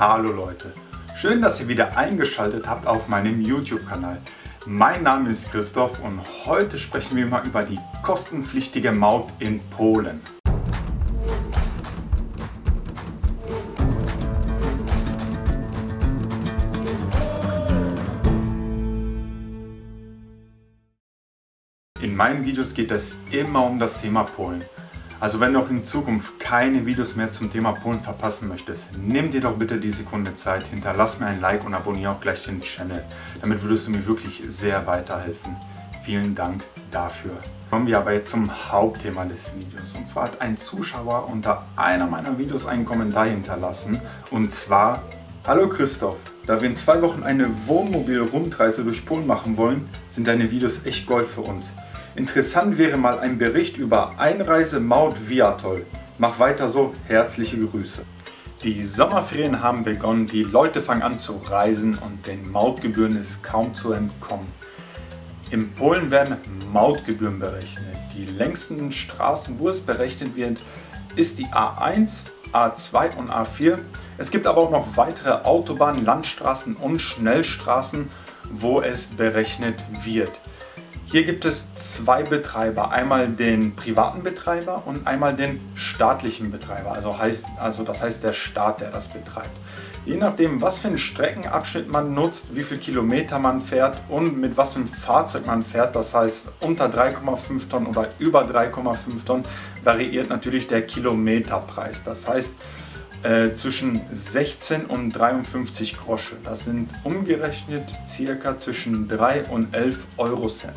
Hallo Leute, schön, dass ihr wieder eingeschaltet habt auf meinem YouTube-Kanal. Mein Name ist Christoph und heute sprechen wir mal über die kostenpflichtige Maut in Polen. In meinen Videos geht es immer um das Thema Polen. Also wenn du auch in Zukunft keine Videos mehr zum Thema Polen verpassen möchtest, nimm dir doch bitte die Sekunde Zeit, hinterlass mir ein Like und abonniere auch gleich den Channel. Damit würdest du mir wirklich sehr weiterhelfen. Vielen Dank dafür. Kommen wir aber jetzt zum Hauptthema des Videos. Und zwar hat ein Zuschauer unter einer meiner Videos einen Kommentar hinterlassen. Und zwar, Hallo Christoph, da wir in zwei Wochen eine Wohnmobil-Rundreise durch Polen machen wollen, sind deine Videos echt Gold für uns. Interessant wäre mal ein Bericht über Einreise Maut Viatol. Mach weiter so, herzliche Grüße. Die Sommerferien haben begonnen, die Leute fangen an zu reisen und den Mautgebühren ist kaum zu entkommen. In Polen werden Mautgebühren berechnet. Die längsten Straßen, wo es berechnet wird, ist die A1, A2 und A4. Es gibt aber auch noch weitere Autobahnen, Landstraßen und Schnellstraßen, wo es berechnet wird. Hier gibt es zwei Betreiber, einmal den privaten Betreiber und einmal den staatlichen Betreiber, also, heißt, also das heißt der Staat, der das betreibt. Je nachdem, was für einen Streckenabschnitt man nutzt, wie viel Kilometer man fährt und mit was für einem Fahrzeug man fährt, das heißt unter 3,5 Tonnen oder über 3,5 Tonnen, variiert natürlich der Kilometerpreis. Das heißt, äh, zwischen 16 und 53 Grosche. Das sind umgerechnet circa zwischen 3 und 11 Euro Cent.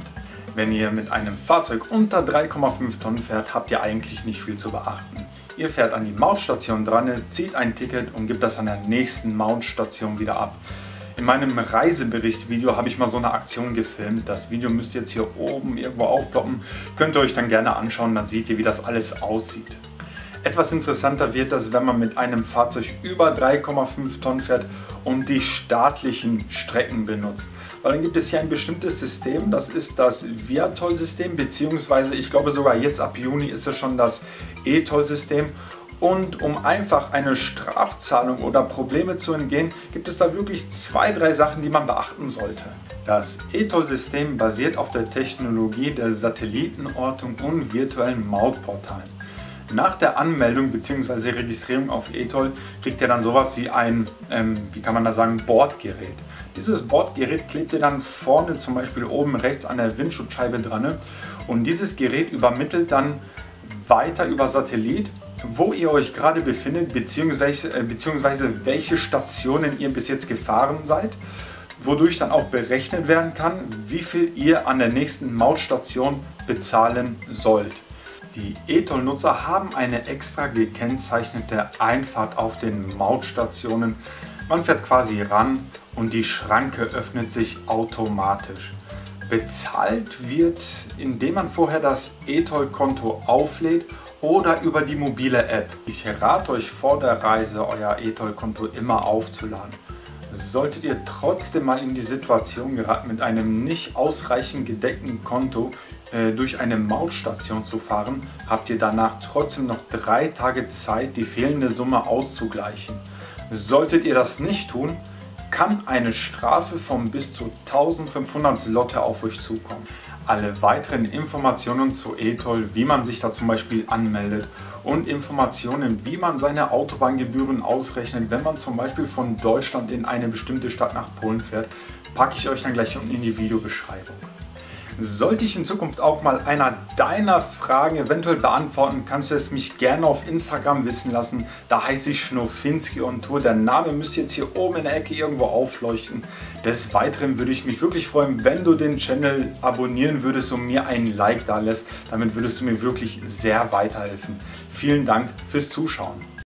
Wenn ihr mit einem Fahrzeug unter 3,5 Tonnen fährt, habt ihr eigentlich nicht viel zu beachten. Ihr fährt an die Mautstation dran, zieht ein Ticket und gibt das an der nächsten Mautstation wieder ab. In meinem Reisebericht-Video habe ich mal so eine Aktion gefilmt. Das Video müsst ihr jetzt hier oben irgendwo aufploppen. Könnt ihr euch dann gerne anschauen, dann seht ihr, wie das alles aussieht. Etwas interessanter wird das, wenn man mit einem Fahrzeug über 3,5 Tonnen fährt und die staatlichen Strecken benutzt. Weil dann gibt es hier ein bestimmtes System, das ist das Viatoll-System, beziehungsweise ich glaube sogar jetzt ab Juni ist es schon das E-Toll-System. Und um einfach eine Strafzahlung oder Probleme zu entgehen, gibt es da wirklich zwei, drei Sachen, die man beachten sollte. Das E-Toll-System basiert auf der Technologie der Satellitenortung und virtuellen Mautportalen. Nach der Anmeldung bzw. Registrierung auf eToll kriegt ihr dann sowas wie ein, ähm, wie kann man da sagen, Bordgerät. Dieses Bordgerät klebt ihr dann vorne zum Beispiel oben rechts an der Windschutzscheibe dran und dieses Gerät übermittelt dann weiter über Satellit, wo ihr euch gerade befindet bzw. Äh, beziehungsweise welche Stationen ihr bis jetzt gefahren seid wodurch dann auch berechnet werden kann, wie viel ihr an der nächsten Mautstation bezahlen sollt. Die E-Toll-Nutzer haben eine extra gekennzeichnete Einfahrt auf den Mautstationen. Man fährt quasi ran und die Schranke öffnet sich automatisch. Bezahlt wird, indem man vorher das E-Toll-Konto auflädt oder über die mobile App. Ich rate euch vor der Reise, euer E-Toll-Konto immer aufzuladen. Solltet ihr trotzdem mal in die Situation geraten, mit einem nicht ausreichend gedeckten Konto durch eine Mautstation zu fahren, habt ihr danach trotzdem noch drei Tage Zeit, die fehlende Summe auszugleichen. Solltet ihr das nicht tun, kann eine Strafe von bis zu 1500 Slotte auf euch zukommen. Alle weiteren Informationen zu eToll, wie man sich da zum Beispiel anmeldet und Informationen, wie man seine Autobahngebühren ausrechnet, wenn man zum Beispiel von Deutschland in eine bestimmte Stadt nach Polen fährt, packe ich euch dann gleich unten in die Videobeschreibung. Sollte ich in Zukunft auch mal einer deiner Fragen eventuell beantworten, kannst du es mich gerne auf Instagram wissen lassen. Da heiße ich Schnofinski und Tour. Der Name müsste jetzt hier oben in der Ecke irgendwo aufleuchten. Des Weiteren würde ich mich wirklich freuen, wenn du den Channel abonnieren würdest und mir ein Like da lässt. Damit würdest du mir wirklich sehr weiterhelfen. Vielen Dank fürs Zuschauen.